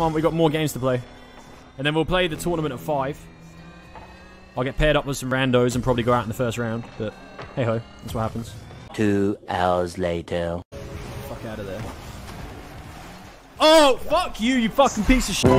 Come on, we've got more games to play. And then we'll play the tournament at 5. I'll get paired up with some randos and probably go out in the first round. But hey ho, that's what happens. Two hours later. Fuck out of there. Oh, fuck you, you fucking piece of shit.